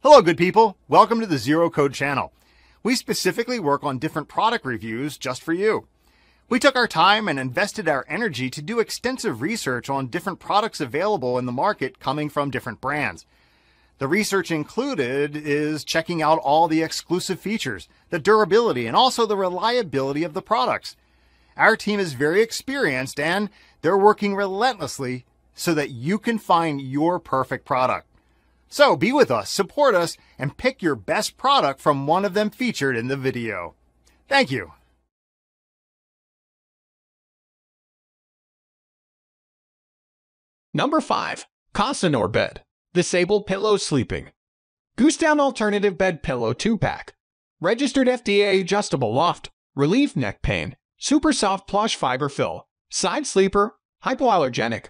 Hello, good people. Welcome to the Zero Code channel. We specifically work on different product reviews just for you. We took our time and invested our energy to do extensive research on different products available in the market coming from different brands. The research included is checking out all the exclusive features, the durability, and also the reliability of the products. Our team is very experienced and they're working relentlessly so that you can find your perfect product. So be with us, support us, and pick your best product from one of them featured in the video. Thank you. Number 5. COZSINOOR Bed. Disabled Pillow Sleeping. Goose Down Alternative Bed Pillow 2-Pack. Registered FDA Adjustable Loft. Relief Neck Pain. Super Soft Plush Fiber Fill. Side Sleeper. Hypoallergenic.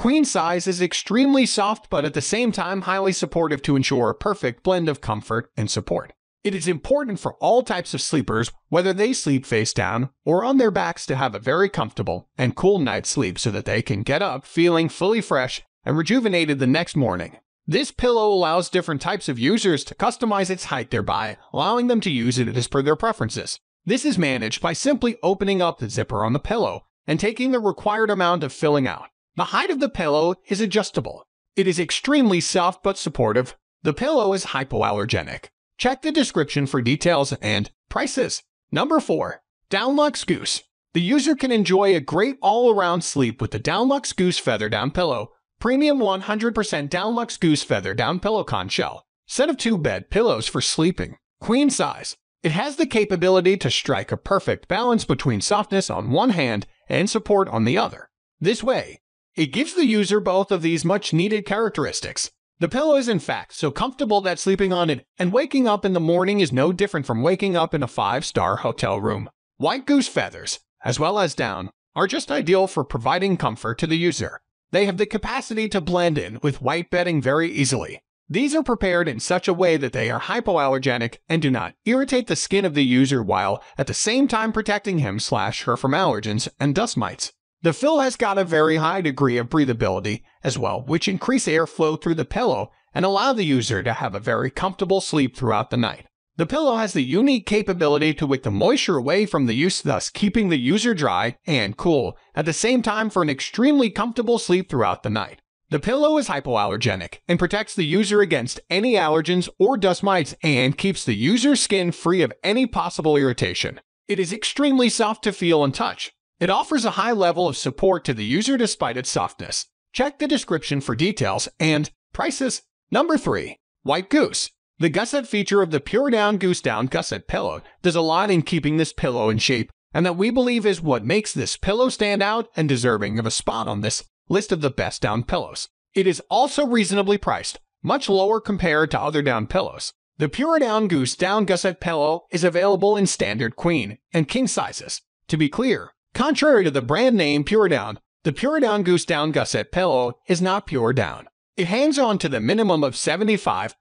Queen size is extremely soft but at the same time highly supportive to ensure a perfect blend of comfort and support. It is important for all types of sleepers, whether they sleep face down or on their backs, to have a very comfortable and cool night's sleep so that they can get up feeling fully fresh and rejuvenated the next morning. This pillow allows different types of users to customize its height thereby, allowing them to use it as per their preferences. This is managed by simply opening up the zipper on the pillow and taking the required amount of filling out. The height of the pillow is adjustable. It is extremely soft but supportive. The pillow is hypoallergenic. Check the description for details and prices. Number 4. Downluxe Goose. The user can enjoy a great all-around sleep with the Downluxe Goose Feather Down Pillow. Premium 100% Downluxe Goose Feather Down Pillow Con Shell. Set of two bed pillows for sleeping. Queen size. It has the capability to strike a perfect balance between softness on one hand and support on the other. This way, it gives the user both of these much needed characteristics. The pillow is in fact so comfortable that sleeping on it and waking up in the morning is no different from waking up in a five-star hotel room. White goose feathers, as well as down, are just ideal for providing comfort to the user. They have the capacity to blend in with white bedding very easily. These are prepared in such a way that they are hypoallergenic and do not irritate the skin of the user while at the same time protecting him slash her from allergens and dust mites. The fill has got a very high degree of breathability as well, which increase airflow through the pillow and allow the user to have a very comfortable sleep throughout the night. The pillow has the unique capability to wick the moisture away from the use, thus keeping the user dry and cool at the same time for an extremely comfortable sleep throughout the night. The pillow is hypoallergenic and protects the user against any allergens or dust mites and keeps the user's skin free of any possible irritation. It is extremely soft to feel and touch, it offers a high level of support to the user despite its softness. Check the description for details and prices. Number 3. White Goose. The gusset feature of the Pure Down Goose Down Gusset Pillow does a lot in keeping this pillow in shape, and that we believe is what makes this pillow stand out and deserving of a spot on this list of the best down pillows. It is also reasonably priced, much lower compared to other down pillows. The Pure Down Goose Down Gusset Pillow is available in standard queen and king sizes. To be clear, Contrary to the brand name Pure Down, the Pure Down Goose Down Gusset Pillow is not pure down. It hangs on to the minimum of 75%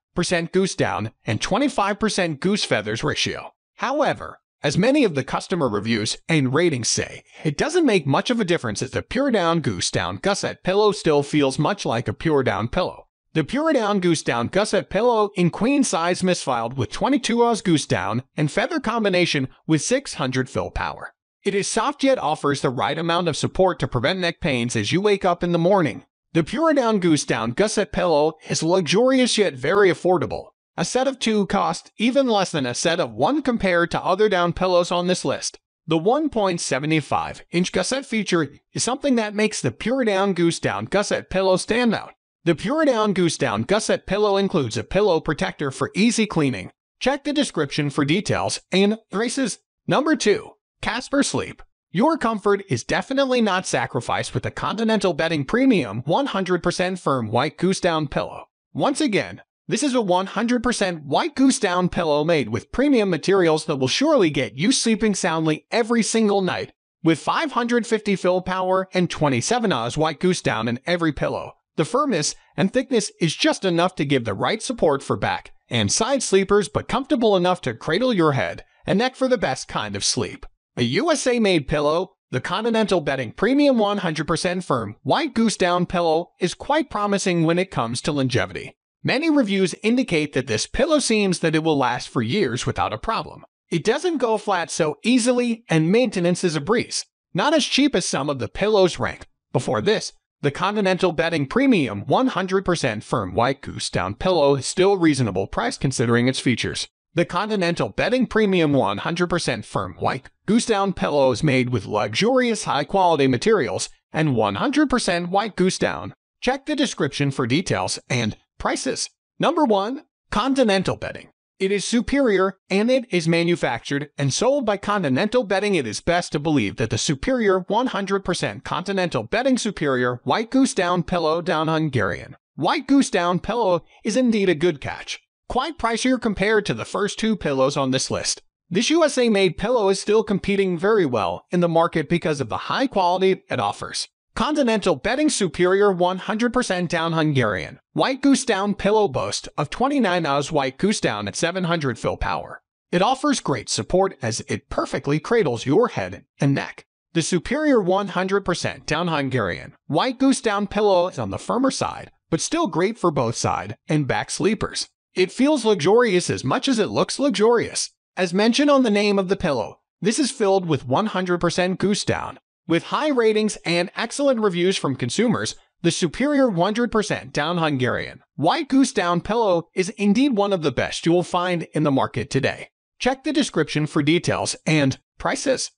goose down and 25% goose feathers ratio. However, as many of the customer reviews and ratings say, it doesn't make much of a difference as the Pure Down Goose Down Gusset Pillow still feels much like a Pure Down pillow. The Pure Down Goose Down Gusset Pillow in queen size misfiled with 22 Oz Goose Down and feather combination with 600 fill power. It is soft yet offers the right amount of support to prevent neck pains as you wake up in the morning. The Pure Down Goose Down Gusset Pillow is luxurious yet very affordable. A set of two costs even less than a set of one compared to other down pillows on this list. The 1.75 inch gusset feature is something that makes the Pure Down Goose Down Gusset Pillow stand out. The Pure Down Goose Down Gusset Pillow includes a pillow protector for easy cleaning. Check the description for details and races. Number 2. Casper Sleep. Your comfort is definitely not sacrificed with the Continental Bedding Premium 100% Firm White Goose Down Pillow. Once again, this is a 100% white goose down pillow made with premium materials that will surely get you sleeping soundly every single night. With 550 fill power and 27 Oz white goose down in every pillow, the firmness and thickness is just enough to give the right support for back and side sleepers but comfortable enough to cradle your head and neck for the best kind of sleep. A USA made pillow, the Continental Bedding Premium 100% Firm White Goose Down Pillow is quite promising when it comes to longevity. Many reviews indicate that this pillow seems that it will last for years without a problem. It doesn't go flat so easily, and maintenance is a breeze. Not as cheap as some of the pillows rank. Before this, the Continental Bedding Premium 100% Firm White Goose Down Pillow is still reasonable price considering its features. The Continental Bedding Premium 100% Firm White Goose Down Pillow is made with luxurious high-quality materials and 100% white goose down. Check the description for details and prices. Number 1. Continental Bedding. It is superior and it is manufactured and sold by Continental Bedding. It is best to believe that the superior 100% Continental Bedding Superior White Goose Down Pillow Down Hungarian White Goose Down Pillow is indeed a good catch. Quite pricier compared to the first two pillows on this list. This USA made pillow is still competing very well in the market because of the high quality it offers. Continental Bedding Superior 100% Down Hungarian White Goose Down Pillow boast of 29 oz White Goose Down at 700 fill power. It offers great support as it perfectly cradles your head and neck. The Superior 100% Down Hungarian White Goose Down Pillow is on the firmer side, but still great for both side and back sleepers. It feels luxurious as much as it looks luxurious. As mentioned on the name of the pillow, this is filled with 100% goose down, with high ratings and excellent reviews from consumers, the superior 100% down Hungarian White Goose Down pillow is indeed one of the best you will find in the market today. Check the description for details and prices.